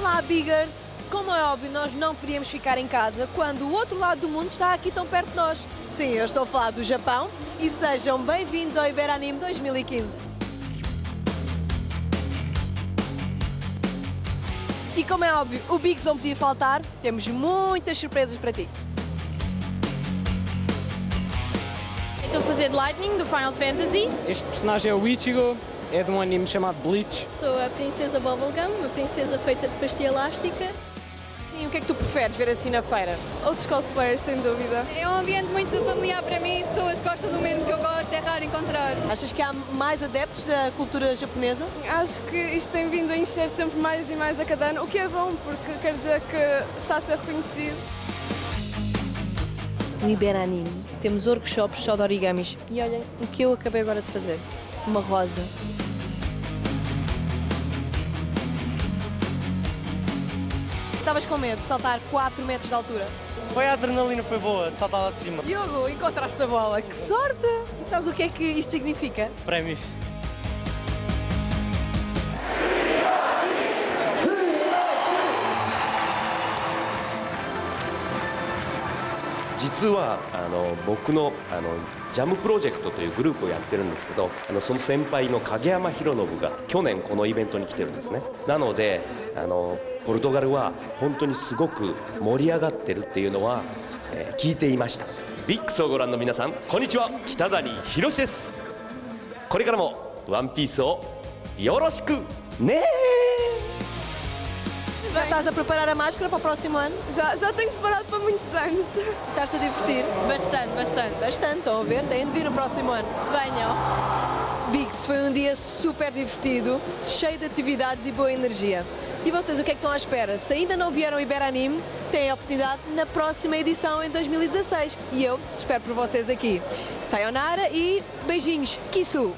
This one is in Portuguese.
Olá, Biggers! Como é óbvio, nós não podíamos ficar em casa quando o outro lado do mundo está aqui tão perto de nós. Sim, eu estou a falar do Japão e sejam bem-vindos ao Iberanime 2015. E como é óbvio, o Biggs não podia faltar, temos muitas surpresas para ti. Estou a fazer de Lightning do Final Fantasy. Este personagem é o Ichigo, é de um anime chamado Bleach. Sou a Princesa Bubblegum, uma princesa feita de pastilha elástica. Sim, o que é que tu preferes ver assim na feira? Outros cosplayers, sem dúvida. É um ambiente muito familiar para mim, pessoas gostam do mesmo que eu gosto, é raro encontrar. Achas que há mais adeptos da cultura japonesa? Acho que isto tem vindo a encher sempre mais e mais a cada ano, o que é bom, porque quer dizer que está a ser reconhecido. No Iberanime temos workshops só de origamis. E olhem o que eu acabei agora de fazer. Uma rosa. Estavas com medo de saltar 4 metros de altura? Foi a adrenalina, foi boa, de saltar lá de cima. Diogo, encontraste a bola. Que sorte! E sabes o que é que isto significa? Prémios. 実はあの僕のあのジャムプロジェクトというグループをやってるんですけどあのその先輩の影山博信が去年このイベントに来てるんですね。なのであのポルトガルは本当にすごく盛り上がってるっていうのは、えー聞いていました。ビックスをご覧の皆さんこんにちは。北谷宏です。これからもワンピースをよろしくね Já estás a preparar a máscara para o próximo ano? Já, já tenho preparado para muitos anos. Estás-te a divertir? Bastante, bastante. Bastante, estão a ver? Têm de vir no próximo ano. Venham. Biggs, foi um dia super divertido, cheio de atividades e boa energia. E vocês, o que é que estão à espera? Se ainda não vieram ao Iberanime, têm a oportunidade na próxima edição em 2016. E eu espero por vocês aqui. Sayonara e beijinhos. Kisu!